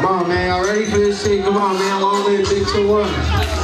Come on, man. Y'all ready for this shit? Come on, man. Long live Big 2 1.